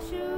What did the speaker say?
Ashu